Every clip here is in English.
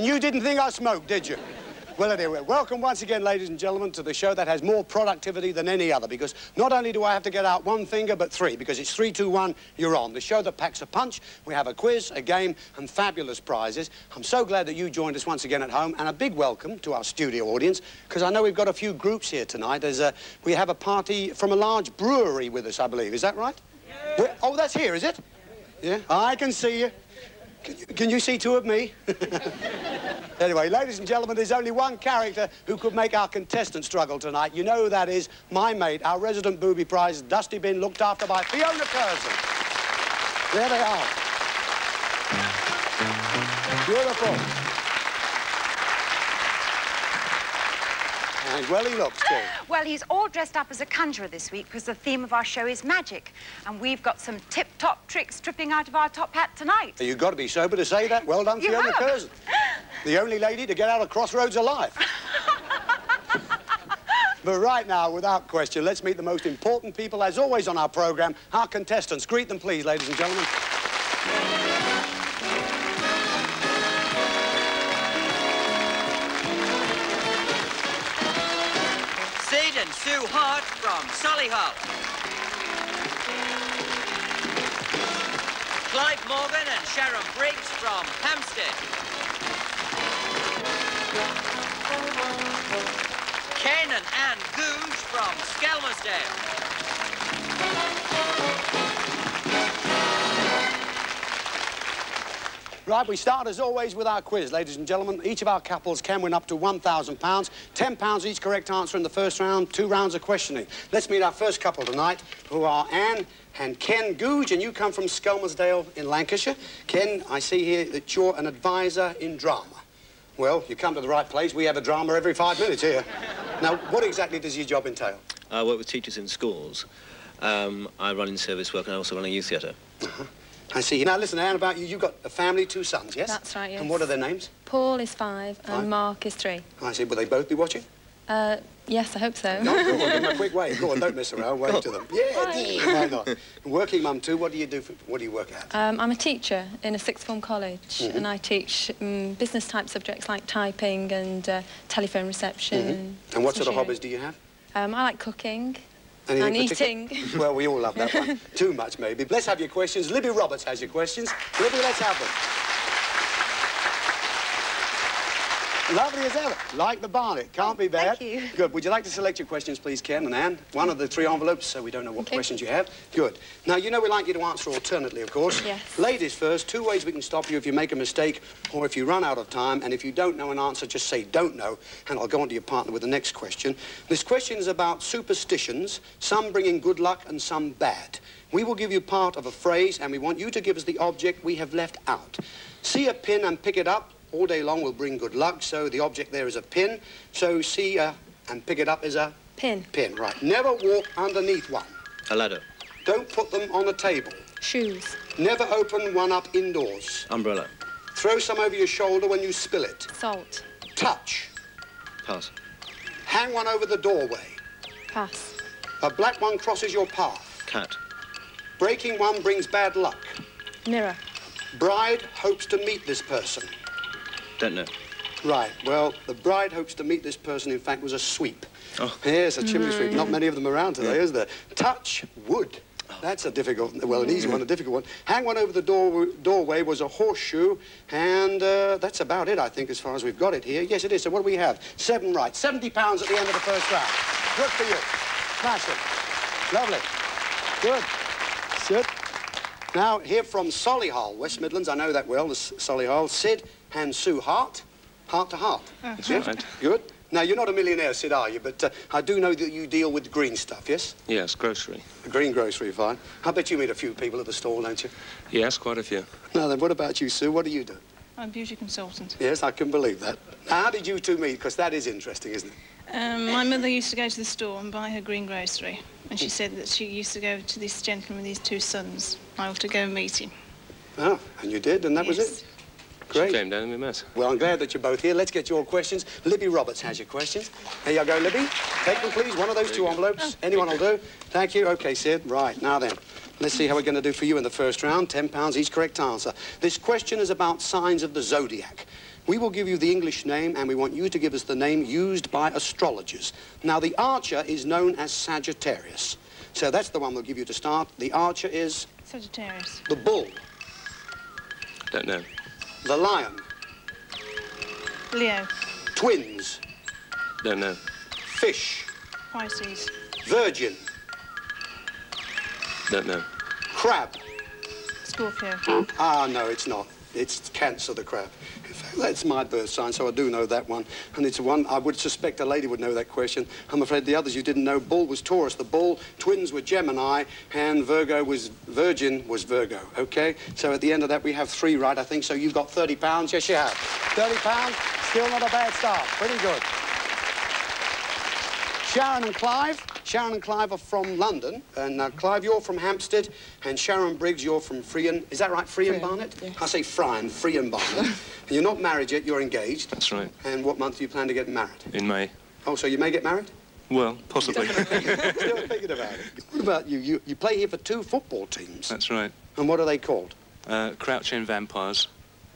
And you didn't think I smoked, did you? Well, anyway, welcome once again, ladies and gentlemen, to the show that has more productivity than any other, because not only do I have to get out one finger, but three, because it's three, two, one, you're on. The show that packs a punch. We have a quiz, a game, and fabulous prizes. I'm so glad that you joined us once again at home, and a big welcome to our studio audience, because I know we've got a few groups here tonight. There's a, we have a party from a large brewery with us, I believe. Is that right? Yeah. Oh, that's here, is it? Yeah, I can see you. Can you, can you see two of me? anyway, ladies and gentlemen, there's only one character who could make our contestant struggle tonight. You know who that is, my mate, our resident booby prize, Dusty Bin, looked after by Fiona Curzon. There they are. Beautiful. And well he looks, too. Well, he's all dressed up as a conjurer this week because the theme of our show is magic. And we've got some tip-top tricks dripping out of our top hat tonight. You've got to be sober to say that. Well done, You Fiona. Curzon. The only lady to get out of Crossroads alive. but right now, without question, let's meet the most important people, as always on our programme, our contestants. Greet them, please, ladies and gentlemen. Solihull. Clive Morgan and Sharon Briggs from Hampstead. Ken and Anne Googe from Skelmersdale. Right, we start as always with our quiz, ladies and gentlemen. Each of our couples can win up to £1,000. £10 each correct answer in the first round, two rounds of questioning. Let's meet our first couple tonight, who are Anne and Ken Googe, and you come from Skelmersdale in Lancashire. Ken, I see here that you're an advisor in drama. Well, you come to the right place. We have a drama every five minutes here. now, what exactly does your job entail? I work with teachers in schools. Um, I run in service work and I also run a youth theatre. I see. Now, listen, Anne, about you. You've got a family, two sons, yes? That's right, yes. And what are their names? Paul is five and Mark is three. I see. Will they both be watching? Uh, yes, I hope so. No, go on, them a quick wave. Go on, don't mess around. Wave to them. Yeah, why not? Working mum too. What do you do? For, what do you work at? Um, I'm a teacher in a sixth form college Mm-hmm. and I teach um, business type subjects like typing and uh, telephone reception. Mm-hmm. And what sort of hobbies do you have? Um, I like cooking Anything and particular? eating. Well, we all love that one. Too much, maybe. Let's have your questions. Libby Roberts has your questions. Libby, let's have them. Lovely as ever. Like the barnet. Can't be bad. thank you. Good. Would you like to select your questions, please, Ken and Anne? One of the three envelopes, so we don't know what Okay. questions you have. Good. Now, you know we like you to answer alternately, of course. Yes. Ladies first. Two ways we can stop you if you make a mistake or if you run out of time. And if you don't know an answer, just say don't know, and I'll go on to your partner with the next question. This question is about superstitions, some bringing good luck and some bad. We will give you part of a phrase, and we want you to give us the object we have left out. See a pin and pick it up. All day long will bring good luck, so the object there is a pin. So see uh, and pick it up is a Pin, pin. Right. Never walk underneath one. A ladder. Don't put them on a table. shoes, Never open one up indoors. Umbrella. Throw some over your shoulder when you spill it. salt, Touch. Pass. Hang one over the doorway. pass, A black one crosses your path. Cat. Breaking one brings bad luck. mirror, Bride hopes to meet this person. Don't know. Right, well, the bride hopes to meet this person, in fact, was a sweep. Oh. Yes, a chimney sweep. Not many of them around today, is there? Touch wood. That's a difficult, well, an easy one, a difficult one. Hang one over the door, doorway was a horseshoe, and uh, that's about it, I think, as far as we've got it here. Yes, it is. So what do we have? Seven right. 70 pounds at the end of the first round. Good for you. Smashing. Lovely. Good. Sit. Now, here from Solihull, West Midlands, I know that well, the S- Solihull, Sid and Sue Hart. Heart to heart. That's Yes? right. Good. Now, you're not a millionaire, Sid, are you? But uh, I do know that you deal with green stuff, yes? Yes, grocery. Green grocery, fine. I bet you meet a few people at the stall, don't you? Yes, quite a few. Now then, what about you, Sue? What do you do? I'm a beauty consultant. Yes, I can believe that. Now, how did you two meet? Because that is interesting, isn't it? Um, my mother used to go to the store and buy her green grocery, and she said that she used to go to this gentleman with his two sons. I ought to go and meet him. Oh, and you did, and that was it? Great. She came down and we met. Well, I'm glad that you're both here. Let's get your questions. Libby Roberts has your questions. Here you go, Libby. Take them, please. One of those two envelopes. Anyone will do. Thank you. Okay, Sid. Right, now then. Let's see how we're going to do for you in the first round. £10 each correct answer. This question is about signs of the zodiac. We will give you the English name, and we want you to give us the name used by astrologers. Now, the archer is known as Sagittarius. So that's the one we'll give you to start. The archer is Sagittarius. the bull, Don't know. the lion, Leo. twins, Don't know. fish, Pisces. virgin, Don't know. crab. Scorpio. Ah, no, it's not. It's Cancer, the crab. That's my birth sign, so I do know that one. And it's one I would suspect a lady would know that question. I'm afraid the others you didn't know. Bull was Taurus, the bull. Twins were Gemini, and Virgo was Virgin was Virgo. Okay. So at the end of that, we have three right, I think. So you've got 30 pounds. Yes, you have. 30 pounds. Still not a bad start. Pretty good. Sharon and Clive. Sharon and Clive are from London. And uh, Clive, you're from Hampstead. And Sharon Briggs, you're from Freehan. Is that right, Freehan Freehan, Barnet? yes. I say Friern, Freehan Barnet. and you're not married yet, you're engaged. That's right. And what month do you plan to get married? In May. Oh, so you may get married? Well, possibly. Still thinking about it. What about you? you? You play here for two football teams. That's right. And what are they called? Uh, Crouch End Vampires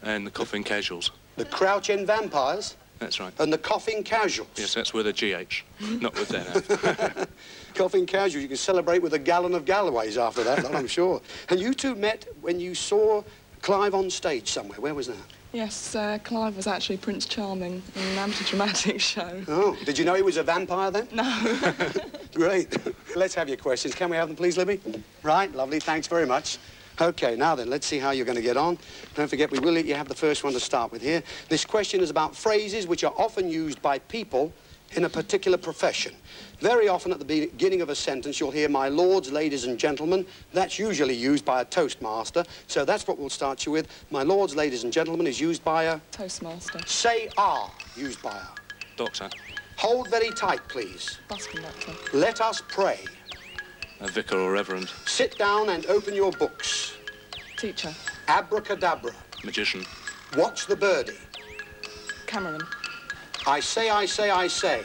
and the Coffin Casuals. The Crouch End Vampires That's right. and the Coughing Casuals. Yes, that's with a GH, not with that. Coughing Casuals, you can celebrate with a gallon of Galloways after that, I'm sure. And you two met when you saw Clive on stage somewhere. Where was that? Yes, uh, Clive was actually Prince Charming in an amateur dramatic show. Oh, did you know he was a vampire then? No. Great. Let's have your questions. Can we have them, please, Libby? Right, lovely. Thanks very much. Okay, now then, let's see how you're going to get on. Don't forget, we will let you have the first one to start with here. This question is about phrases which are often used by people in a particular profession. Very often at the beginning of a sentence, you'll hear, my lords, ladies and gentlemen. That's usually used by a toastmaster. So that's what we'll start you with. My lords, ladies and gentlemen is used by a... Toastmaster. Say are, used by a... Doctor, Hold very tight, please. Bus conductor. Let us pray. A vicar or reverend, Sit down and open your books. Teacher. Abracadabra. magician, Watch the birdie. Cameron. I say, I say, I say.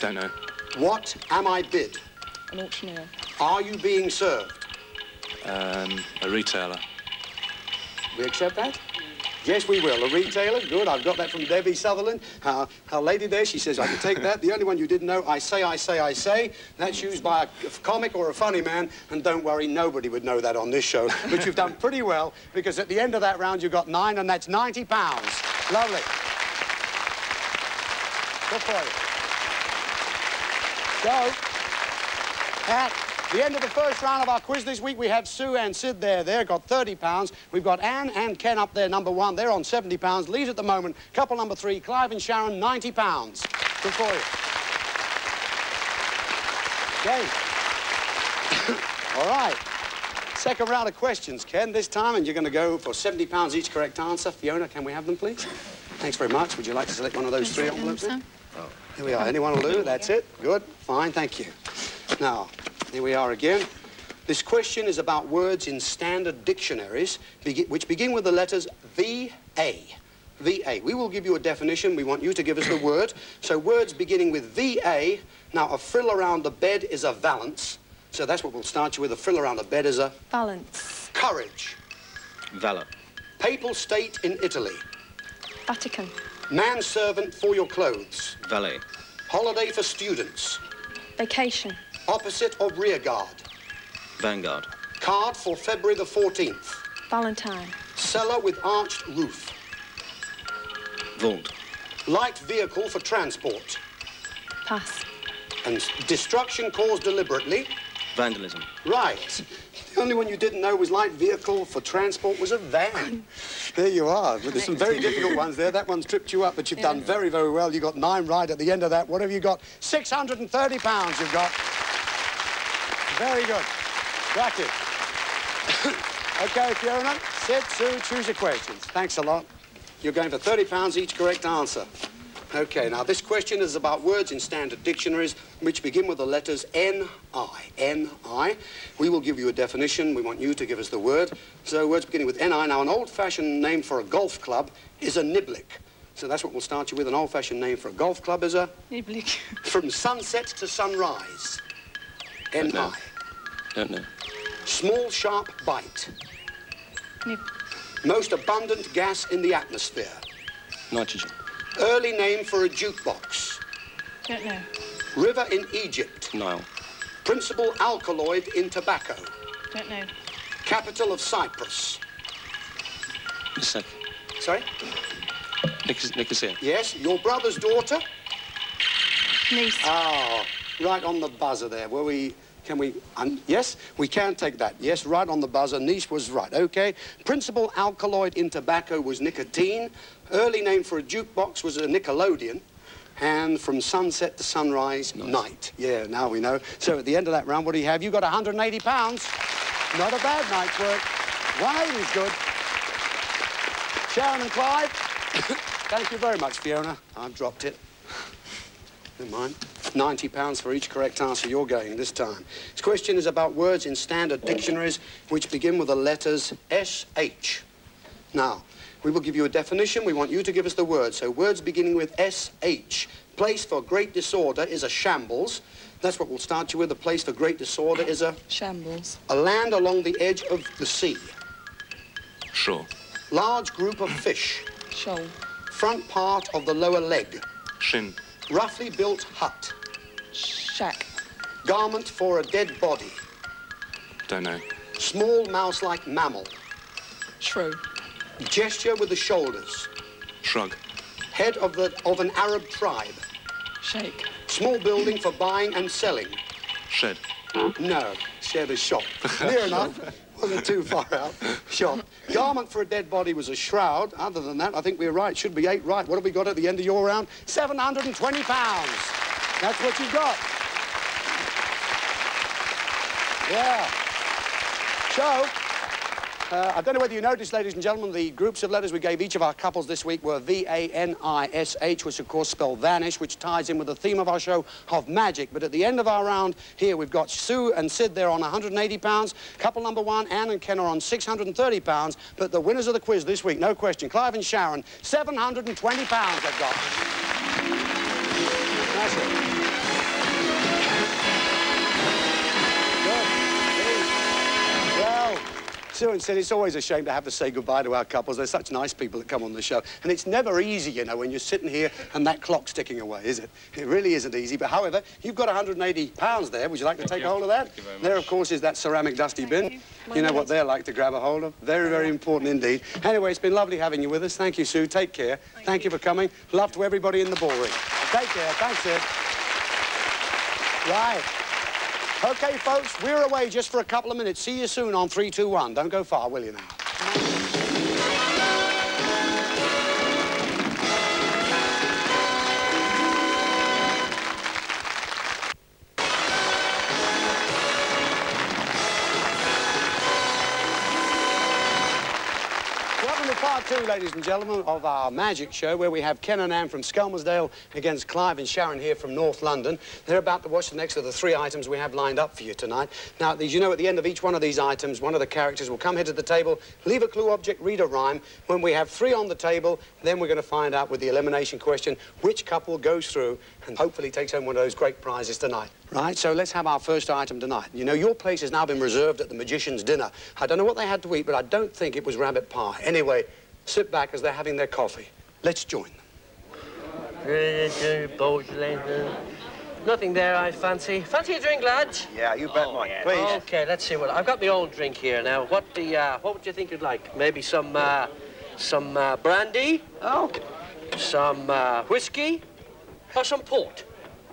don't know. What am I bid? An auctioneer. Are you being served? Um, a retailer, We accept that? Yes, we will. A retailer, good. I've got that from Debbie Sutherland. Our, our lady there, she says, I can take that. The only one you didn't know, I say, I say, I say. That's used by a comic or a funny man. And don't worry, nobody would know that on this show. But you've done pretty well, because at the end of that round, you got nine, and that's 90 pounds. Lovely. Good for you. So, at the end of the first round of our quiz this week, we have Sue and Sid there. They've got 30 pounds. We've got Anne and Ken up there, number one. They're on 70 pounds. Lead at the moment, couple number three, Clive and Sharon, 90 pounds. Good for you. Okay. All right. Second round of questions, Ken, this time, and you're going to go for 70 pounds each correct answer. Fiona, can we have them, please? Thanks very much. Would you like to select one of those three envelopes? then? Here we are. Anyone will do. That's it. Good. Fine. Thank you. Now, here we are again. This question is about words in standard dictionaries which begin with the letters V-A. V-A. We will give you a definition. We want you to give us the word. So words beginning with V-A. Now, a frill around the bed is a valance. So that's what we'll start you with. A frill around the bed is a Balance. courage. Valor. Papal state in Italy. Vatican. Manservant for your clothes. Valet. Holiday for students. Vacation. Opposite of rearguard. Vanguard. Card for February the 14th. Valentine. Cellar with arched roof. Vault. Light vehicle for transport. Pass. And destruction caused deliberately. Vandalism. Right. The only one you didn't know was light vehicle for transport was a van. there you are. But there's some very difficult ones there. That one's tripped you up, but you've done very, very well. You got nine right at the end of that. What have you got? 630 pounds you've got. Very good. Cracking. okay, Fiona. Sid, Sue, choose your questions. Thanks a lot. You're going for 30 pounds each correct answer. Okay, now this question is about words in standard dictionaries which begin with the letters N-I. N-I. We will give you a definition. We want you to give us the word. So words beginning with N-I. Now, an old-fashioned name for a golf club is a niblick. So that's what we'll start you with. An old-fashioned name for a golf club is a Niblick. from sunset to sunrise. N-I. Don't know. Small, sharp bite. Nib. Most abundant gas in the atmosphere. Nitrogen. Early name for a jukebox. Don't know. River in Egypt. Nile. Principal alkaloid in tobacco. Don't know. Capital of Cyprus. Nisak. Sorry? Nicos- Nicosia. Yes, your brother's daughter? Niece. Ah, right on the buzzer there. Were we... Can we... Um, yes, we can take that. Yes, right on the buzzer. Niche was right. Okay. Principal alkaloid in tobacco was nicotine. Early name for a jukebox was a Nickelodeon. And from sunset to sunrise, night. Yeah, now we know. So at the end of that round, what do you have? You got 180 pounds. Not a bad night's work. 180 is good. Sharon and Clive, thank you very much, Fiona. I've dropped it. Never mind. 90 pounds for each correct answer you're getting this time. This question is about words in standard dictionaries which begin with the letters SH. Now, we will give you a definition. We want you to give us the word. So words beginning with SH. Place for great disorder is a shambles. That's what we'll start you with. A place for great disorder is a, Shambles. a land along the edge of the sea. Shore. Large group of fish. Shoal. Front part of the lower leg. Shin. Roughly built hut. Shack. Garment for a dead body. Don't know. Small mouse-like mammal. Shrew. Gesture with the shoulders. Shrug. Head of, the, of an Arab tribe. Shake. Small building for buying and selling. Shed. No, shed a shop. Near enough. Wasn't too far out. Shop. Garment for a dead body was a shroud. Other than that, I think we're right. Should be eight right. What have we got at the end of your round? 720 pounds. That's what you've got. Yeah. So, uh, I don't know whether you noticed, ladies and gentlemen, the groups of letters we gave each of our couples this week were V-A-N-I-S-H, which of course spell vanish, which ties in with the theme of our show of magic. But at the end of our round here, we've got Sue and Sid there on 180 pounds. Couple number one, Anne and Ken are on 630 pounds. But the winners of the quiz this week, no question, Clive and Sharon, 720 pounds they've got. That's it. Sue and said it's always a shame to have to say goodbye to our couples. They're such nice people that come on the show. And it's never easy, you know, when you're sitting here and that clock's ticking away, is it? It really isn't easy. But however, you've got 180 pounds there. Would you like to take a hold of that? There, of course, is that ceramic dusty bin. You. know what they're like to grab a hold of. Very, very important indeed. Anyway, it's been lovely having you with us. Thank you, Sue. Take care. Thank, you for coming. Love to everybody in the ballroom. Take care. Thanks, Sid. Right. Okay, folks, we're away just for a couple of minutes. See you soon on 321. Don't go far, will you now? Ladies and gentlemen, of our magic show where we have Ken and Anne from Skelmersdale against Clive and Sharon here from North London. They're about to watch the next of the three items we have lined up for you tonight. Now, as you know, at the end of each one of these items, one of the characters will come here to the table, leave a clue object, read a rhyme. When we have three on the table, then we're going to find out with the elimination question which couple goes through and hopefully takes home one of those great prizes tonight. Right, so let's have our first item tonight. You know, your place has now been reserved at the Magician's Dinner. I don't know what they had to eat, but I don't think it was rabbit pie. Anyway, sit back as they're having their coffee. Let's join them. Nothing there, I fancy. Fancy a drink, lads? Yeah, you bet, Mike. Please. Okay, let's see what I've got my own drink here now. What the uh, what would you think you'd like? Maybe some uh, some uh, brandy? Okay. Some uh, whiskey? Or some port?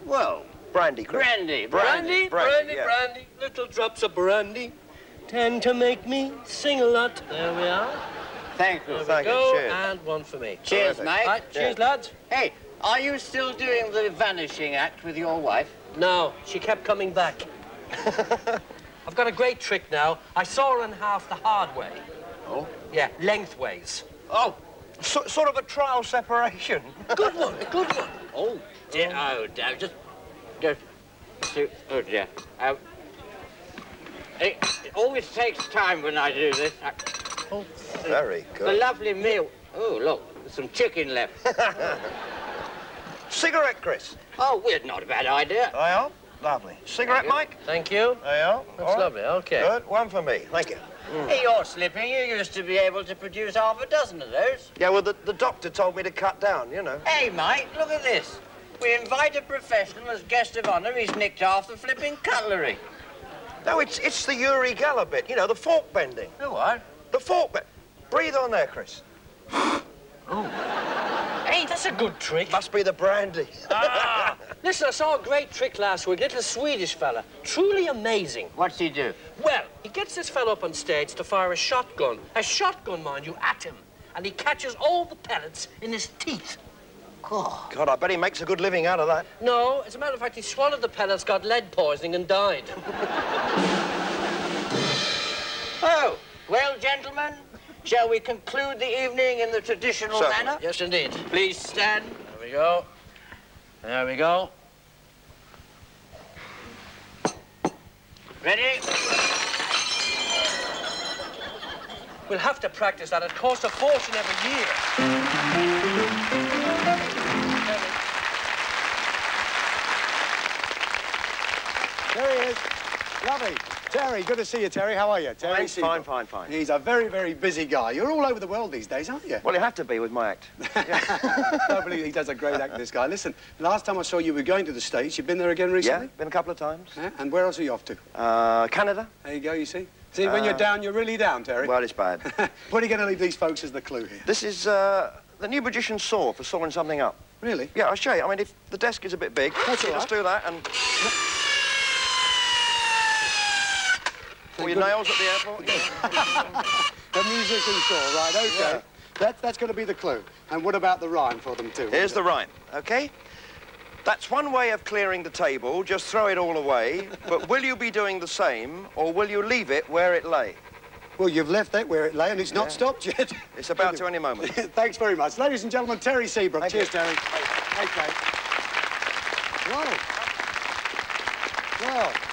Well, brandy, Chris. Brandy, Brandy, brandy, brandy, brandy, yeah. brandy. Little drops of brandy tend to make me sing a lot. There we are. Thank you. There Thank we you. go. Cheers. And one for me. Cheers, mate. Right, cheers, lads. Hey, are you still doing the vanishing act with your wife? No, she kept coming back. I've got a great trick now. I saw her in half the hard way. Oh? Yeah, lengthways. Oh, so, sort of a trial separation. Good one, a good one. Oh, dear. Oh, dear. Just, just, oh, dear. Um, it, it always takes time when I do this. I, Very the good. lovely meal. Oh, look, there's some chicken left. Cigarette, Chris. oh, weird, not a bad idea. There you are. Lovely. Cigarette, Thank. Mike? Thank you. There you are. That's All right. lovely. Okay. Good. One for me. Thank you. Mm. Hey, you're slipping. You used to be able to produce half a dozen of those. Yeah, well, the, the doctor told me to cut down, you know. Hey, Mike, look at this. We invite a professional as guest of honor. He's nicked half the flipping cutlery. No, it's it's the Uri Geller bit, you know, the fork bending. The what? The fork bend. Breathe on there, Chris. Oh. Hey, that's a good trick. Must be the brandy. Ah, listen, I saw a great trick last week. Little Swedish fella. Truly amazing. What's he do? Well, he gets this fella up on stage to fire a shotgun. A shotgun, mind you, at him. And he catches all the pellets in his teeth. God. God, I bet he makes a good living out of that. No, as a matter of fact, he swallowed the pellets, got lead poisoning, and died. Oh, well, gentlemen, shall we conclude the evening in the traditional Certainly. manner? yes, indeed. Please stand. There we go. There we go. Ready? We'll have to practice that. It costs a fortune every year. There he is. Lovely. Terry, good to see you, Terry. How are you? Terry Fine, fine, fine, fine. He's a very, very busy guy. You're all over the world these days, aren't you? Well, you have to be with my act. I believe he does a great act, this guy. Listen, last time I saw you we were going to the States. You've been there again recently? Yeah, been a couple of times. Yeah? And where else are you off to? Uh, Canada? There you go, you see? See, when you're down, you're really down, Terry. Well, it's bad. what are you going to leave these folks as the clue here? this is uh, the new magician's saw for sawing something up. Really? Yeah, I'll show you. I mean, if the desk is a bit big, That's all just right. do that and... Or your nails at the airport. yeah. The musician's saw, right, okay. Yeah. That, that's going to be the clue. And what about the rhyme for them, too? Here's the rhyme, okay? That's one way of clearing the table, just throw it all away. But will you be doing the same, or will you leave it where it lay? Well, you've left that where it lay, and it's not stopped yet. It's about to any moment. Thanks very much. Ladies and gentlemen, Terry Seabrooke. Thank Cheers, you. Terry. Okay. Well. Well.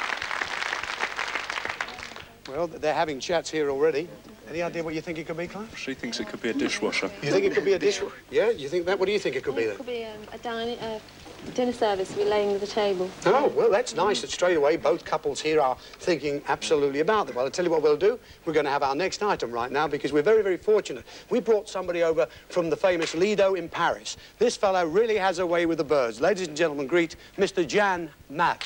Well, they're having chats here already. Any idea what you think it could be, Clive? She thinks it could be a dishwasher. You think it could be a dishwasher? Yeah? You think that? What do you think it could be then? It could be um, a dining, uh, dinner service, we're laying the table. Oh, well, that's nice that straight away both couples here are thinking absolutely about it. Well, I'll tell you what we'll do. We're going to have our next item right now because we're very, very fortunate. We brought somebody over from the famous Lido in Paris. This fellow really has a way with the birds. Ladies and gentlemen, greet Mr. Jan Madd.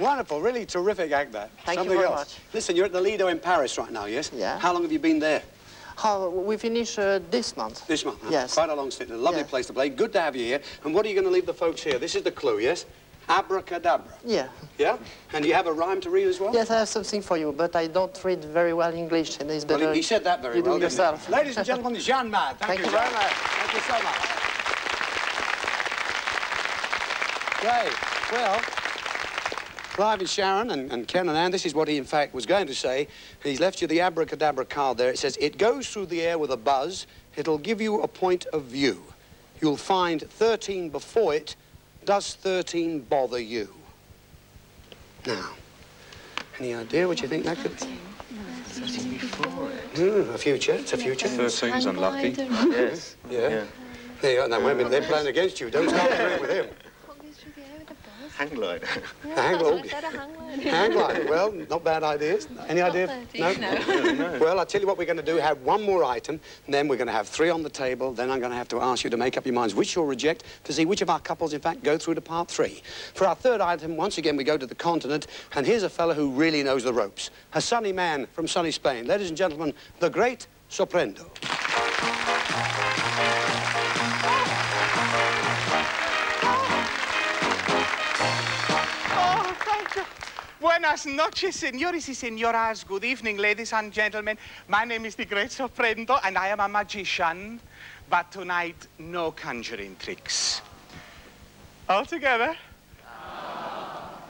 Wonderful, really terrific act that. Thank you very else. much. Listen, you're at the Lido in Paris right now, yes? Yeah. How long have you been there? How, we finish uh, this month. This month? huh? Yes. Quite a long stint. A lovely Yeah. place to play. Good to have you here. And what are you going to leave the folks here? This is the clue, yes? Abracadabra. Yeah. Yeah? And you have a rhyme to read as well? Yes, I have something for you, but I don't read very well English, and it's Well, better. he, he said that very you well. do yourself. Ladies and gentlemen, Jean Madd. Thank, Thank you very Jean. much. Thank you so much. Great. Well, Clive and Sharon and, and Ken and Anne, this is what he, in fact, was going to say. He's left you the abracadabra card there. It says, it goes through the air with a buzz. It'll give you a point of view. You'll find 13 before it. Does 13 bother you? Now, any idea what you think that could be? Hmm, a future. It's a future. Thirteen's unlucky. Yes. Yeah. There you go. Now, wait a minute. They're playing against you. Don't start playing with him. Hang glide. Hang glide. Hang glide. Well, not bad ideas. Any idea? No? Well, I'll tell you what we're going to do. Have one more item, and then we're going to have three on the table. Then I'm going to have to ask you to make up your minds which you'll reject to see which of our couples, in fact, go through to part three. For our third item, once again, we go to the continent, and here's a fellow who really knows the ropes. A sunny man from sunny Spain. Ladies and gentlemen, the great Soprendo. Buenas noches, señores y señoras. Good evening, ladies and gentlemen. My name is the Great and I am a magician. But tonight, no conjuring tricks. All together?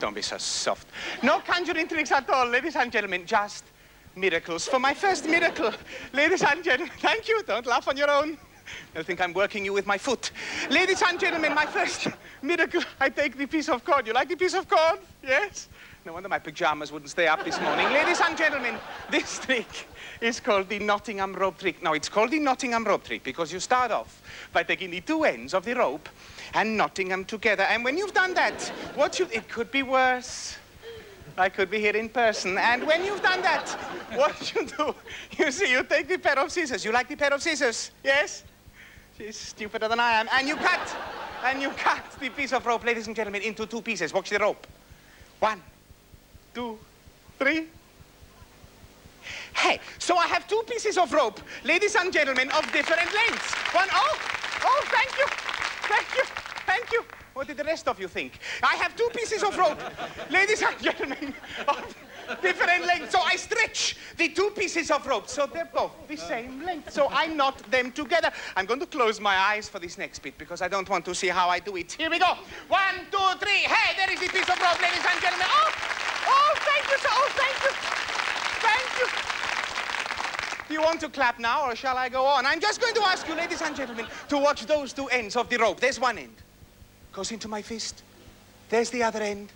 Don't be so soft. No conjuring tricks at all, ladies and gentlemen. Just miracles. For my first miracle, ladies and gentlemen, thank you. Don't laugh on your own. Don't think I'm working you with my foot. Ladies and gentlemen, my first miracle, I take the piece of cord. You like the piece of cord? Yes? No wonder my pajamas wouldn't stay up this morning. Ladies and gentlemen, this trick is called the Nottingham rope trick. Now, it's called the Nottingham rope trick because you start off by taking the two ends of the rope and knotting them together. And when you've done that, what you... It could be worse. I could be here in person. And when you've done that, what you do, you see, you take the pair of scissors. You like the pair of scissors? Yes? She's stupider than I am. And you cut, and you cut the piece of rope, ladies and gentlemen, into two pieces. Watch the rope. One, two, three. Hey, so I have two pieces of rope, ladies and gentlemen, of different lengths. One, oh, oh, thank you, thank you, thank you. What did the rest of you think? I have two pieces of rope, ladies and gentlemen, of different lengths. So I stretch the two pieces of rope so they're both the same length. So I knot them together. I'm going to close my eyes for this next bit because I don't want to see how I do it. Here we go. One, two, three. Hey, there is the piece of rope, ladies and gentlemen. Oh, oh, thank you, sir. Oh, thank you. Thank you. Do you want to clap now or shall I go on? I'm just going to ask you, ladies and gentlemen, to watch those two ends of the rope. There's one end. Goes into my fist. There's the other end.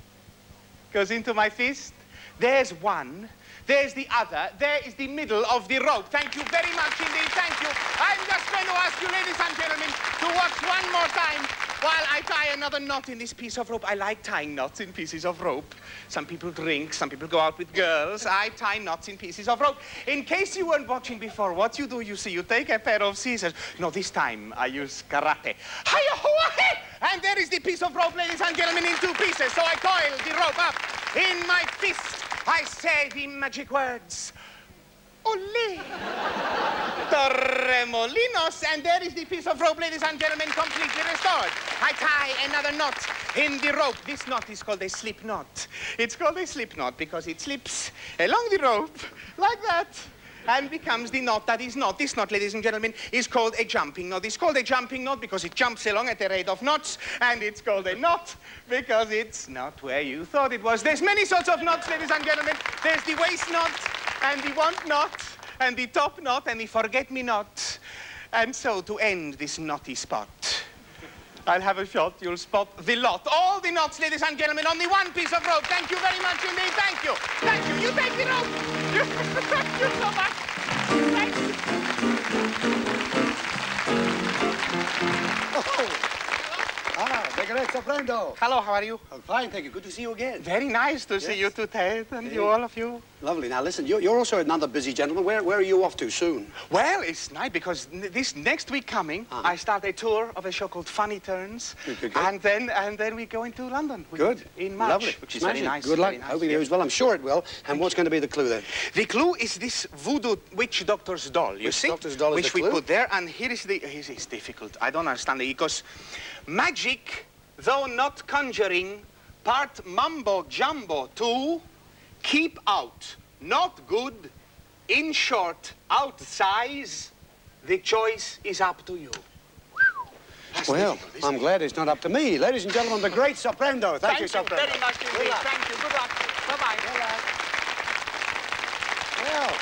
Goes into my fist. There's one. There's the other. There is the middle of the rope. Thank you very much indeed. Thank you. I'm just going to ask you, ladies and gentlemen, to watch one more time while I tie another knot in this piece of rope. I like tying knots in pieces of rope. Some people drink, some people go out with girls. I tie knots in pieces of rope. In case you weren't watching before, what you do, you see, you take a pair of scissors. No, this time I use karate. Hiya, And there is the piece of rope, ladies and gentlemen, in two pieces. So I coil the rope up in my fist. I say the magic words. Ole! Torremolinos, and there is the piece of rope, ladies and gentlemen, completely restored. I tie another knot in the rope. This knot is called a slip knot. It's called a slip knot because it slips along the rope like that and becomes the knot that is not. This knot, ladies and gentlemen, is called a jumping knot. It's called a jumping knot because it jumps along at the rate of knots, and it's called a knot because it's not where you thought it was. There's many sorts of knots, ladies and gentlemen. There's the waist knot, and the want knot, and the top knot, and the forget-me-not. And so, to end this knotty spot, I'll have a shot. You'll spot the lot. All the knots, ladies and gentlemen, on the one piece of rope. Thank you very much indeed. Thank you. Thank you. You take the rope. Thank you so much. Thank you. Oh. Ah, Decoretti. Soprendo. Hello, how are you? Oh, fine, thank you. Good to see you again. Very nice to see you too, Ted, and you, all of you. Lovely. Now, listen, you're, you're also another busy gentleman. Where, where are you off to soon? Well, it's nice because n- this next week coming, Uh-huh. I start a tour of a show called Funny Turns, Good, good, good. and then and then we go into London. Good. In March, Lovely. which is Smashing. very nice. Good luck. nice, Hope it goes well. I'm sure it will. And what's going to be the clue then? The clue is this voodoo witch doctor's doll, you Witch see? doctor's doll is Which we clue? put there, and here is the... It's, it's difficult. I don't understand it, because magic, though not conjuring, part mumbo jumbo too, keep out, not good, in short, outsize, the choice is up to you. That's Well, difficult, I'm glad it's not up to me. Ladies and gentlemen, the great Soprendo. Thank, you, Soprendo. very much indeed. Thank you. Good luck. Bye-bye. Well,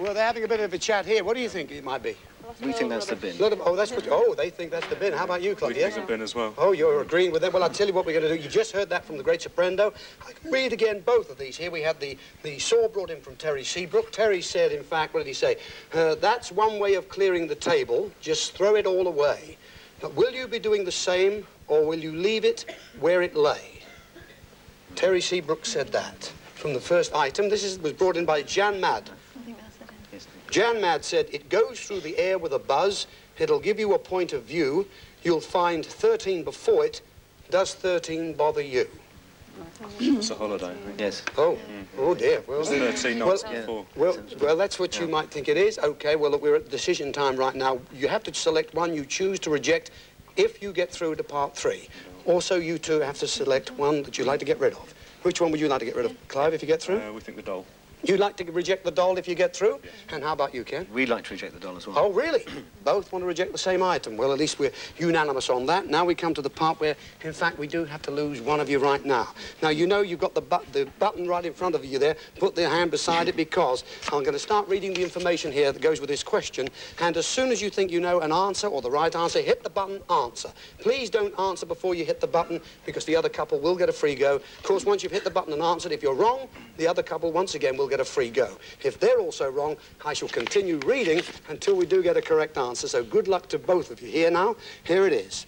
well, they're having a bit of a chat here. What do you think it might be? We think that's the bin. Lot of- oh, that's what. Oh, they think that's the bin. How about you, Claude? It's Yes? a bin as well. Oh, you're agreeing with them. Well, I'll tell you what we're going to do. You just heard that from the great Soprendo. I can read again both of these. Here we had the, the saw brought in from Terry Seabrooke. Terry said, in fact, what did he say? Uh, that's one way of clearing the table. Just throw it all away. But will you be doing the same, or will you leave it where it lay? Terry Seabrooke said that from the first item. This is, was brought in by Jan Madd. Jan Madd said, it goes through the air with a buzz. It'll give you a point of view. You'll find 13 before it. Does 13 bother you? It's a holiday. I think. Yes. Oh, oh dear. Well, It's 13 well, nights before. well, well, that's what you might think it is. Okay, well, look, we're at decision time right now. You have to select one you choose to reject if you get through to part three. Also, you two have to select one that you'd like to get rid of. Which one would you like to get rid of, Clive, if you get through? Uh, we think the doll. You'd like to reject the doll if you get through? And how about you, Ken? We'd like to reject the doll as well. Oh, really? Both want to reject the same item. Well, at least we're unanimous on that. Now we come to the part where, in fact, we do have to lose one of you right now. Now, you know you've got the, bu the button right in front of you there. Put the hand beside it because I'm going to start reading the information here that goes with this question. And as soon as you think you know an answer or the right answer, hit the button, answer. Please don't answer before you hit the button because the other couple will get a free go. Of course, once you've hit the button and answered, if you're wrong, the other couple once again will get a free go. If they're also wrong, I shall continue reading until we do get a correct answer. So good luck to both of you. Here now, here it is.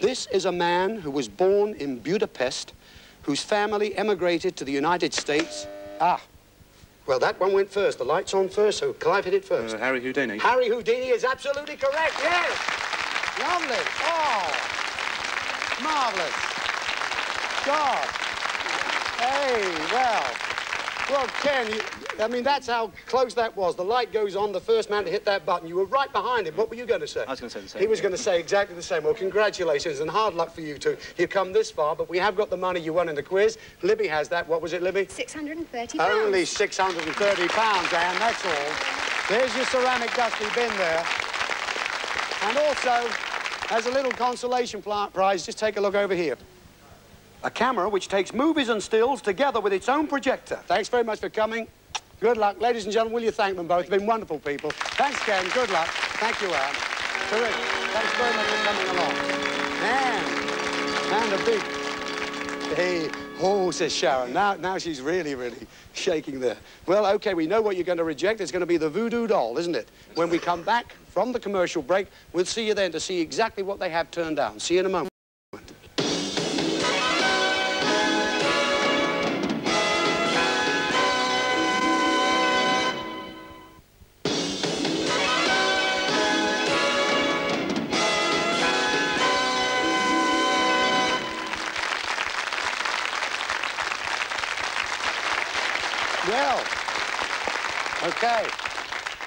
This is a man who was born in Budapest, whose family emigrated to the United States. Ah, well, that one went first. The light's on first, so Clive hit it first. Uh, Harry Houdini. Harry Houdini is absolutely correct, yes. Lovely. Oh, marvellous. God. Hey, well. Well, Ken, you, I mean, that's how close that was. The light goes on, the first man to hit that button. You were right behind him. What were you going to say? I was going to say the same. He was going to say exactly the same. Well, congratulations and hard luck for you two. You've come this far, but we have got the money you won in the quiz. Libby has that. What was it, Libby? £630. Only 630 pounds, Anne, that's all. There's your ceramic dusty bin there. And also, as a little consolation pl- prize, just take a look over here. A camera which takes movies and stills together with its own projector. Thanks very much for coming. Good luck. Ladies and gentlemen, will you thank them both? They've been wonderful people. Thanks, Ken. Good luck. Thank you, Anne. Terrific. Thanks very much for coming along. And, and a big Hey, oh, says Sharon. Now, now she's really, really shaking there. Well, okay, we know what you're going to reject. It's going to be the voodoo doll, isn't it? When we come back from the commercial break, we'll see you then to see exactly what they have turned down. See you in a moment.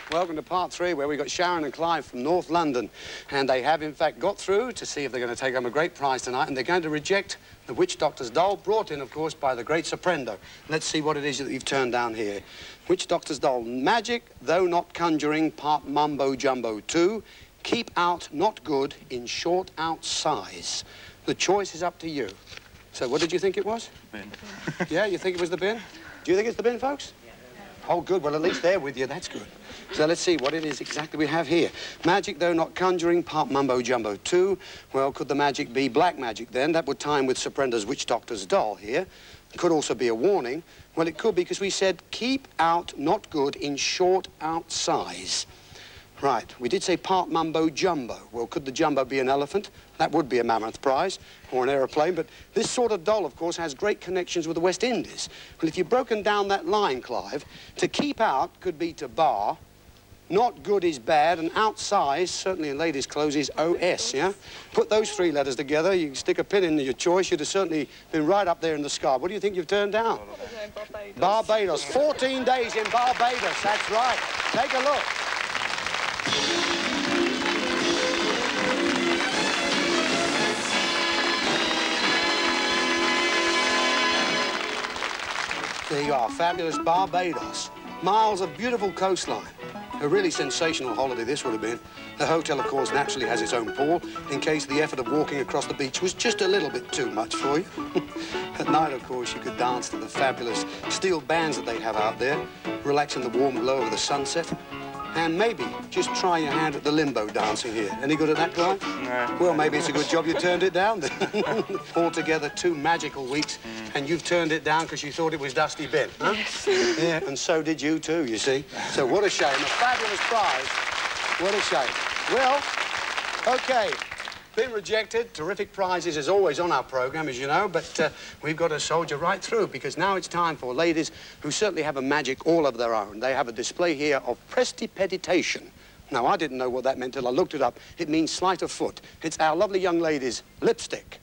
Welcome to part three, where we've got Sharon and Clive from North London. And they have, in fact, got through to see if they're going to take home a great prize tonight. And they're going to reject the Witch Doctor's doll, brought in, of course, by the great Soprendo. Let's see what it is that you've turned down here. Witch Doctor's doll, magic, though not conjuring, part mumbo jumbo two. Keep out, not good, in short out size. The choice is up to you. So what did you think it was? Bin. Yeah, you think it was the bin? Do you think it's the bin, folks? Oh, good. Well, at least they're with you. That's good. So let's see what it is exactly we have here. Magic, though not conjuring, part mumbo jumbo two. Well, could the magic be black magic then? That would time with Soprendo's witch doctor's doll here. Could also be a warning. Well, it could be because we said keep out, not good, in short out size. Right, we did say part mumbo jumbo. Well, could the jumbo be an elephant? That would be a mammoth prize, or an aeroplane, but this sort of doll, of course, has great connections with the West Indies. Well, if you've broken down that line, Clive, to keep out could be to bar, not good is bad, and outsize, certainly in ladies' clothes, is OS, yeah? Put those three letters together, you stick a pin in your choice, you'd have certainly been right up there in the sky. What do you think you've turned down? Barbados. Barbados. 14 days in Barbados, that's right. Take a look. There you are, fabulous Barbados. Miles of beautiful coastline. A really sensational holiday this would have been. The hotel, of course, naturally has its own pool in case the effort of walking across the beach was just a little bit too much for you. At night, of course, you could dance to the fabulous steel bands that they have out there, relax in the warm glow of the sunset. And maybe just try your hand at the limbo dancing here. Any good at that, Clive? No. Well, maybe it's a good job you turned it down then. Altogether, two magical weeks, and you've turned it down because you thought it was Dusty Bin, huh? yeah, and so did you too, you see. So what a shame. A fabulous prize. What a shame. Well, okay. Been rejected. Terrific prizes is always on our program, as you know, but uh, we've got to soldier right through because now it's time for ladies who certainly have a magic all of their own. They have a display here of prestidigitation. Now, I didn't know what that meant till I looked it up. It means sleight of foot. It's our lovely young ladies' lipstick.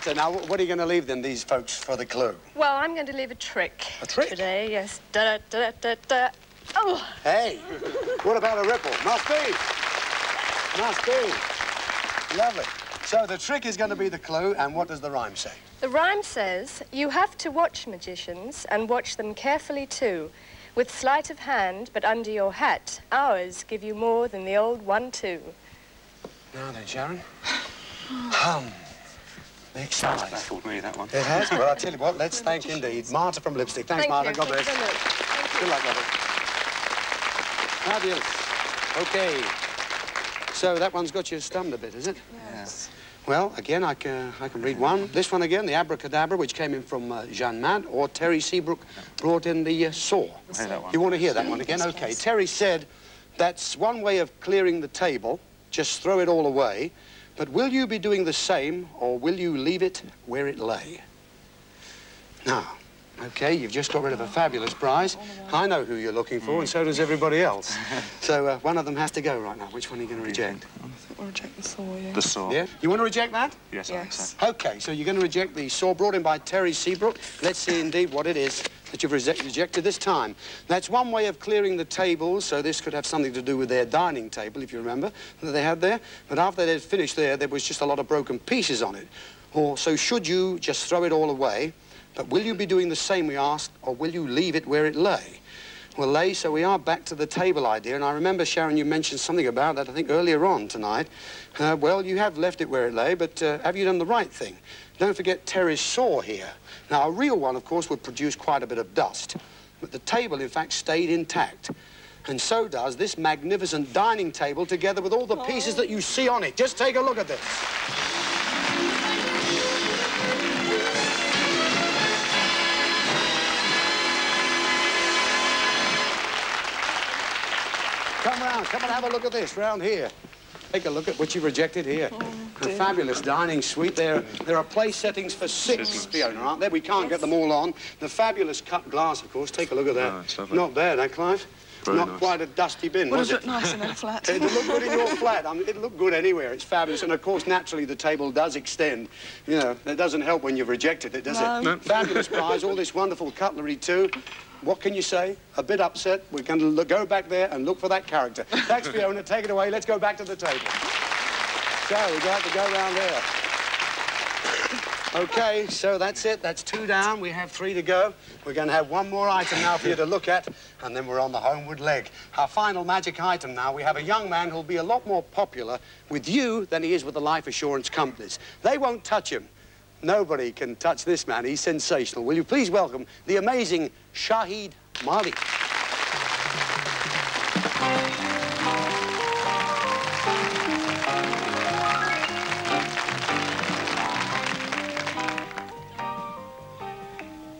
Martha, now what are you going to leave them, these folks, for the clue? Well, I'm going to leave a trick. A trick? Today, yes. Da da da da da. Oh, Hey, what about a ripple? Must be. Must be. Lovely. So the trick is going to be the clue, and what does the rhyme say? the rhyme says, you have to watch magicians and watch them carefully too. With sleight of hand, but under your hat, ours give you more than the old one-two. Now then, Sharon. Hum. Big size. Baffled me, that one. It has? Well, I'll tell you what, let's thank indeed Martha from Lipstick. Thanks, Thank Martha. you. God Thank bless. you very much. Good luck, lovely. Fabulous. Okay. So that one's got you stunned a bit, is it? Yes. Well, again, I can, I can read one. This one again, the abracadabra, which came in from uh, Jean Madd, or Terry Seabrooke brought in the uh, saw. You want to hear that one again? Okay. Terry said, that's one way of clearing the table. Just throw it all away. But will you be doing the same, or will you leave it where it lay? Now, okay, you've just got rid of a fabulous prize. I know who you're looking for, and so does everybody else. so uh, one of them has to go right now. Which one are you going to reject? I think we'll reject the saw, yeah. The saw. Yeah? You want to reject that? Yes, I think so. Okay, so you're going to reject the saw brought in by Terry Seabrooke. Let's see indeed what it is that you've rese- rejected this time. That's one way of clearing the tables, so this could have something to do with their dining table, if you remember, that they had there. But after they'd finished there, there was just a lot of broken pieces on it. Or so should you just throw it all away? But will you be doing the same, we asked, or will you leave it where it lay? Well, lay, so we are back to the table idea, and I remember, Sharon, you mentioned something about that, I think, earlier on tonight. Uh, well, you have left it where it lay, but uh, have you done the right thing? Don't forget Terry's saw here. Now, a real one, of course, would produce quite a bit of dust, but the table, in fact, stayed intact. And so does this magnificent dining table, together with all the pieces that you see on it. Just take a look at this. Come round, come and have a look at this round here. Take a look at what you rejected here. a fabulous dining suite. There, there are place settings for six, Fiona, aren't there? We can't get them all on. The fabulous cut glass, of course. Take a look at that. Oh. Not bad, eh, Clive? Very Not nice. quite a dusty bin, Would was have it? looked nice in a flat. It'll look good in your flat. I mean, it'll look good anywhere. It's fabulous. And of course, naturally, the table does extend. You know, that doesn't help when you've rejected it, does No. it? No. Fabulous prize, all this wonderful cutlery, too. What can you say? A bit upset. We're going to look, go back there and look for that character. Thanks, Fiona. Take it away. Let's go back to the table. So, we'd like to go round there. Okay, so that's it. That's two down. We have three to go. We're going to have one more item now for you to look at, and then we're on the homeward leg. Our final magic item now, we have a young man who'll be a lot more popular with you than he is with the life assurance companies. They won't touch him. Nobody can touch this man. He's sensational. Will you please welcome the amazing Shahid Malik?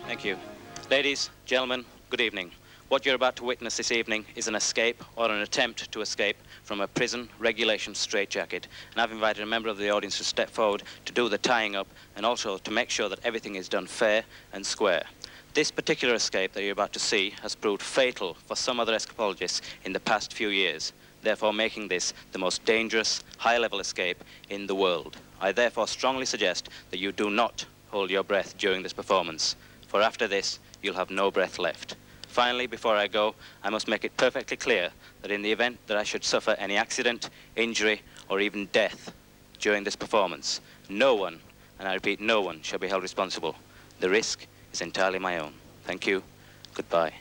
Thank you. Ladies, gentlemen, good evening. What you're about to witness this evening is an escape or an attempt to escape from a prison regulation straitjacket. And I've invited a member of the audience to step forward to do the tying up and also to make sure that everything is done fair and square. This particular escape that you're about to see has proved fatal for some other escapologists in the past few years, therefore making this the most dangerous, high-level escape in the world. I therefore strongly suggest that you do not hold your breath during this performance, for after this, you'll have no breath left. Finally, before I go, I must make it perfectly clear that in the event that I should suffer any accident, injury, or even death during this performance, no one, and I repeat, no one, shall be held responsible. The risk is entirely my own. Thank you. Goodbye.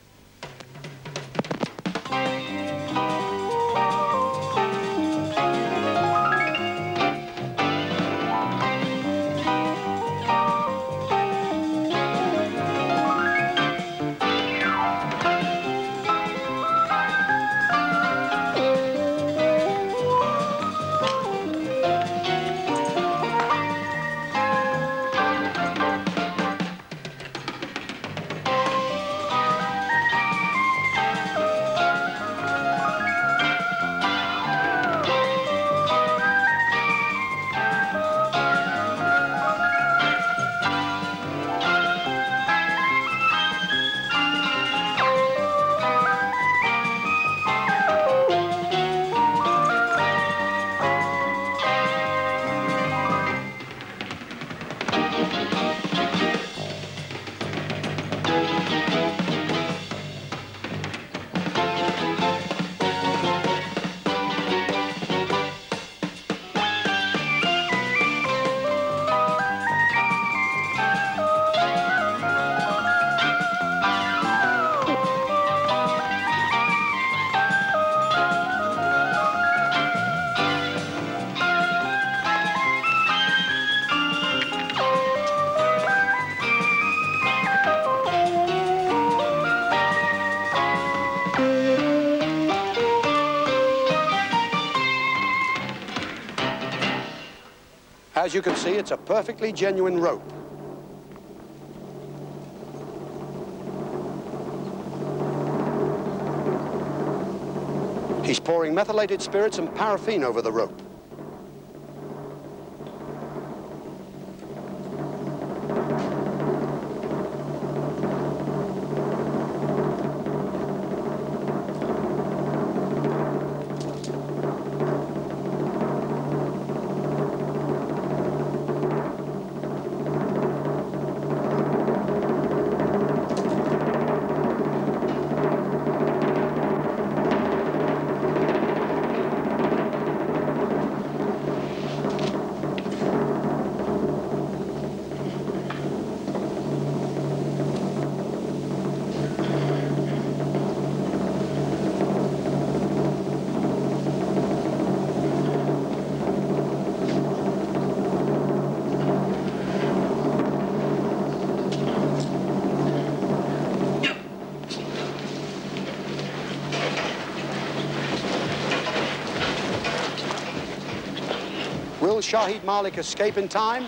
As you can see, it's a perfectly genuine rope. He's pouring methylated spirits and paraffin over the rope. Shahid Malik escape in time?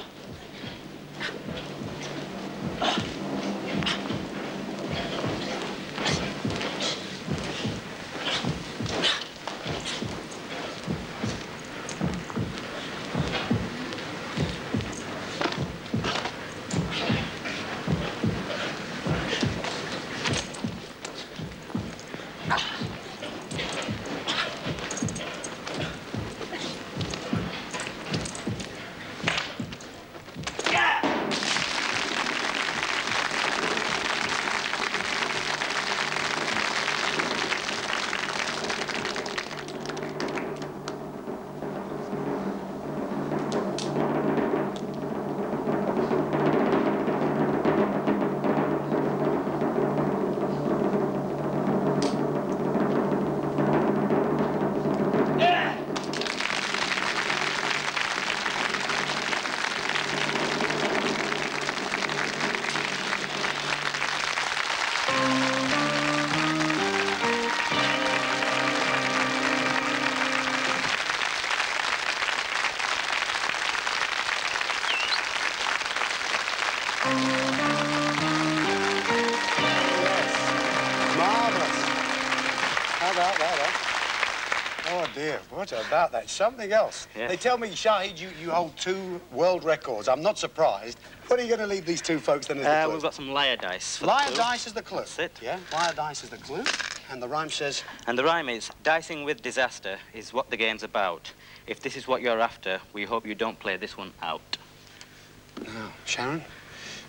Marvellous. How about that, eh? Oh, dear. What about that? Something else. Yeah. They tell me, Shahid, you, you hold two world records. I'm not surprised. What are you going to leave these two folks then as the Uh, clue? we've got some liar dice. the Liar dice is the clue. That's it. Yeah, liar dice is the clue. And the rhyme says, And the rhyme is, dicing with disaster is what the game's about. If this is what you're after, we hope you don't play this one out. now, Sharon?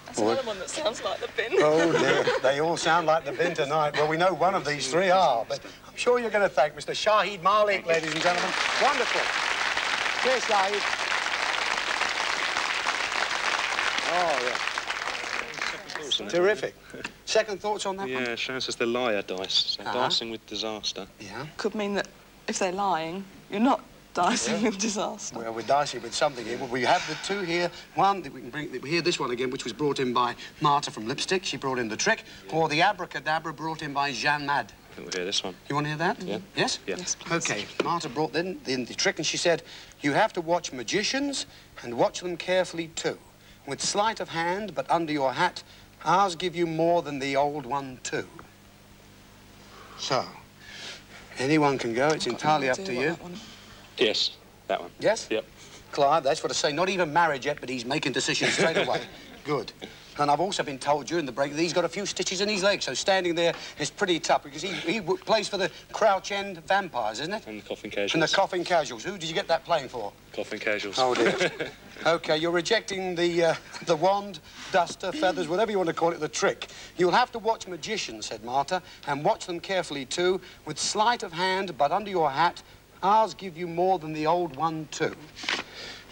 That's another one that sounds like the bin. Oh, dear. they all sound like the bin tonight. Well, we know one of these three are, but I'm sure you're going to thank Mr. Shahid Malik, ladies and gentlemen. Wonderful. Cheers, Shahid. Oh, yeah. Terrific. Second thoughts on that one? Yeah, Sharon says they're liar dice. So Uh-huh. dicing with disaster. Yeah. Could mean that if they're lying, you're not dicing Yeah. with disaster. Well, we're dicing with something here. Well, we have the two here. One that we can bring. We hear this one again, which was brought in by Marta from Lipstick. She brought in the trick, or the abracadabra brought in by Jean Madd. I think we'll hear this one. You want to hear that? Yeah. Yes? Yeah. Yes, please. Okay, Marta brought in the, the trick and she said, you have to watch magicians and watch them carefully too. With sleight of hand, but under your hat, ours give you more than the old one too. So, anyone can go, it's entirely up Do to what you. Yes, that one. Yes? Yep. Clive, that's what I say. Not even married yet, but he's making decisions straight away. Good. And I've also been told during the break that he's got a few stitches in his leg, so standing there is pretty tough because he, he plays for the Crouch End Vampires, isn't it? And the coffin casuals. And the Coffin Casuals. Who did you get that playing for? Coffin casuals. Oh, dear. OK, you're rejecting the, uh, the wand, duster, feathers, whatever you want to call it, the trick. You'll have to watch magicians, said Marta, and watch them carefully too, with sleight of hand, but under your hat, ours give you more than the old one too.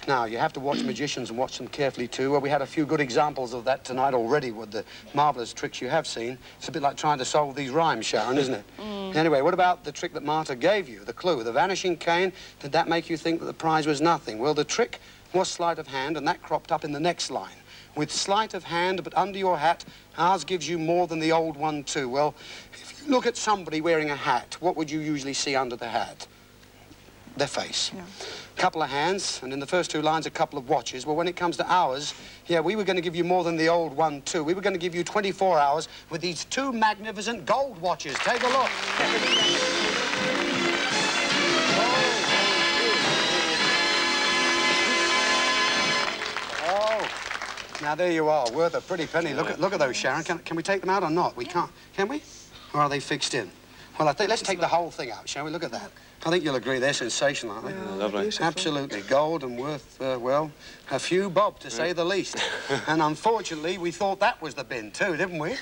Now, you have to watch magicians and watch them carefully too. Well, we had a few good examples of that tonight already with the marvellous tricks you have seen. It's a bit like trying to solve these rhymes, Sharon, isn't it? Mm. Anyway, what about the trick that Marta gave you, the clue, the vanishing cane? Did that make you think that the prize was nothing? Well, the trick was sleight of hand, and that cropped up in the next line. With sleight of hand, but under your hat, ours gives you more than the old one too. Well, if you look at somebody wearing a hat, what would you usually see under the hat? Their face. A couple of hands, and in the first two lines, a couple of watches. Well, when it comes to hours, yeah, we were going to give you more than the old one, too. We were going to give you 24 hours with these two magnificent gold watches. Take a look. Oh, now there you are, worth a pretty penny. Look at look at those, Sharon. Can, can we take them out or not? We can't, can we? Or are they fixed in? Well, I think let's take the whole thing out, shall we? Look at that. I think you'll agree they're sensational, aren't they? lovely. Absolutely. Gold and worth, uh, well, a few bob, to say the least. and unfortunately, we thought that was the bin too, didn't we?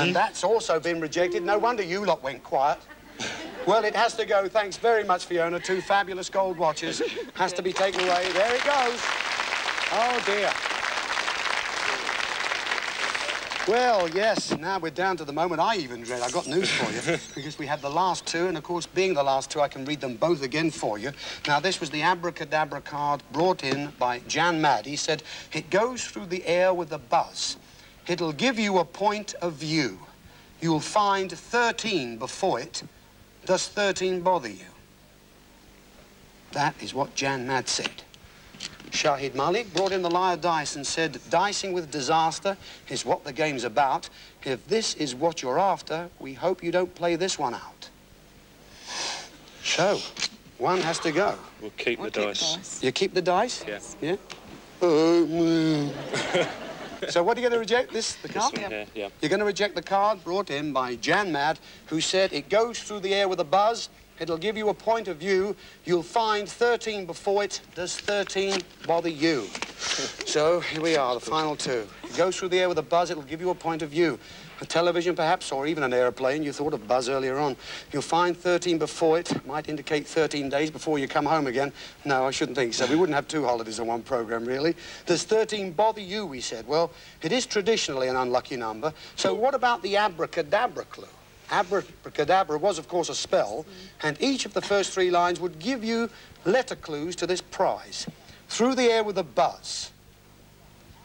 And that's also been rejected. No wonder you lot went quiet. Well, it has to go. Thanks very much, Fiona. Two fabulous gold watches. Has to be taken away. There it goes. Oh, dear. Well, yes, now we're down to the moment I even dread. I've got news for you, because we had the last two, and of course, being the last two, I can read them both again for you. Now, this was the abracadabra card brought in by Jan Madd. He said, it goes through the air with a buzz. It'll give you a point of view. You'll find 13 before it. Does 13 bother you? That is what Jan Madd said. Shahid Malik brought in the liar dice and said, dicing with disaster is what the game's about. If this is what you're after, we hope you don't play this one out. So, one has to go. We'll keep the dice. You keep the dice? Yeah. Yeah? So what are you going to reject? This, the card? one here, yeah. You're going to reject the card brought in by Jan Madd, who said it goes through the air with a buzz. It'll give you a point of view. You'll find 13 before it. Does 13 bother you? so here we are, the final two. It goes through the air with a buzz. It'll give you a point of view. A television, perhaps, or even an aeroplane. You thought of buzz earlier on. You'll find 13 before it. Might indicate 13 days before you come home again. No, I shouldn't think so. We wouldn't have two holidays in one program, really. Does 13 bother you, we said. Well, it is traditionally an unlucky number. So what about the abracadabra clue? Abracadabra was, of course, a spell, mm-hmm. and each of the first three lines would give you letter clues to this prize. Through the air with a buzz.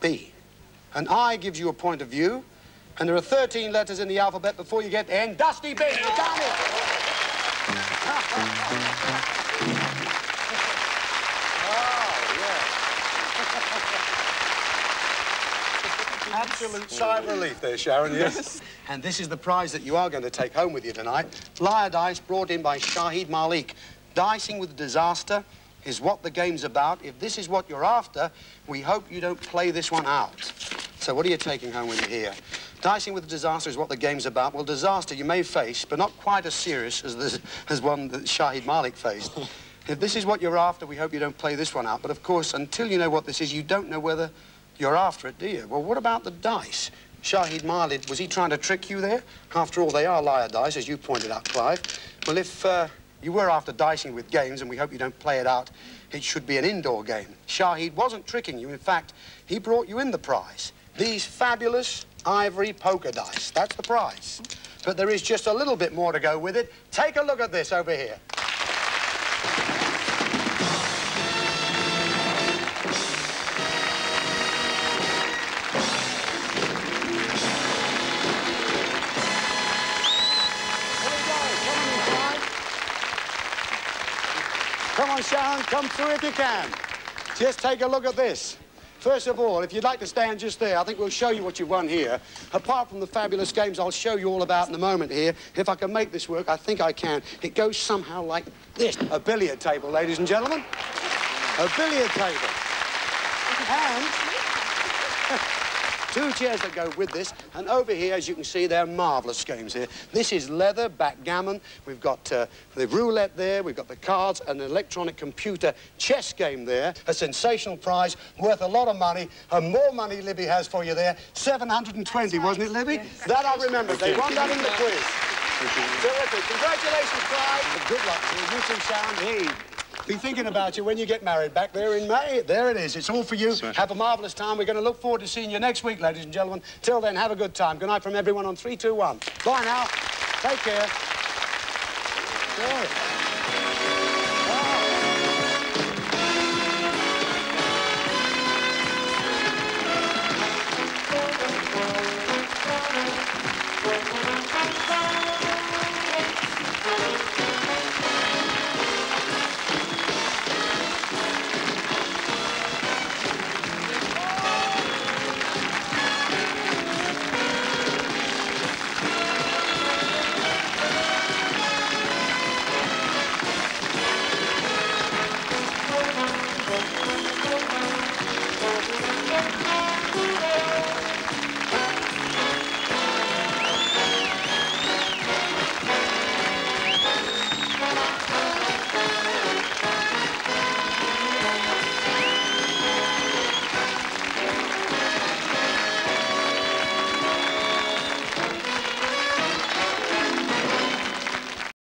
B. An I gives you a point of view, and there are 13 letters in the alphabet before you get to N. Dusty B, you done it! Oh, Absolute sigh of relief there, Sharon, yes. and this is the prize that you are going to take home with you tonight. Liar dice brought in by Shahid Malik. Dicing with disaster is what the game's about. If this is what you're after, we hope you don't play this one out. So what are you taking home with you here? Dicing with disaster is what the game's about. Well, disaster you may face, but not quite as serious as, the, as one that Shahid Malik faced. If this is what you're after, we hope you don't play this one out. But of course, until you know what this is, you don't know whether you're after it, do you? Well, what about the dice? Shahid Malik, was he trying to trick you there? After all, they are liar dice, as you pointed out, Clive. Well, if uh, you were after dicing with games, and we hope you don't play it out, it should be an indoor game. Shahid wasn't tricking you. In fact, he brought you in the prize. These fabulous ivory poker dice. That's the prize. But there is just a little bit more to go with it. Take a look at this over here. Come through if you can. Just take a look at this. First of all, if you'd like to stand just there, I think we'll show you what you've won here. Apart from the fabulous games I'll show you all about in a moment here, if I can make this work, I think I can. It goes somehow like this. A billiard table, ladies and gentlemen. A billiard table. And two chairs that go with this. And over here, as you can see, they're marvellous games here. This is leather, backgammon. We've got uh, the roulette there. We've got the cards and an electronic computer chess game there. A sensational prize worth a lot of money. And more money Libby has for you there. 720, wasn't it, Libby? That I remember. They won that in the quiz. Terrific. Congratulations, Clive. Good luck to you. You. Hey. Be thinking about you when you get married back there in May. There it is. It's all for you. Have a marvellous time. We're going to look forward to seeing you next week, ladies and gentlemen. Till then, have a good time. Good night from everyone on 321. Bye now. Take care. Good.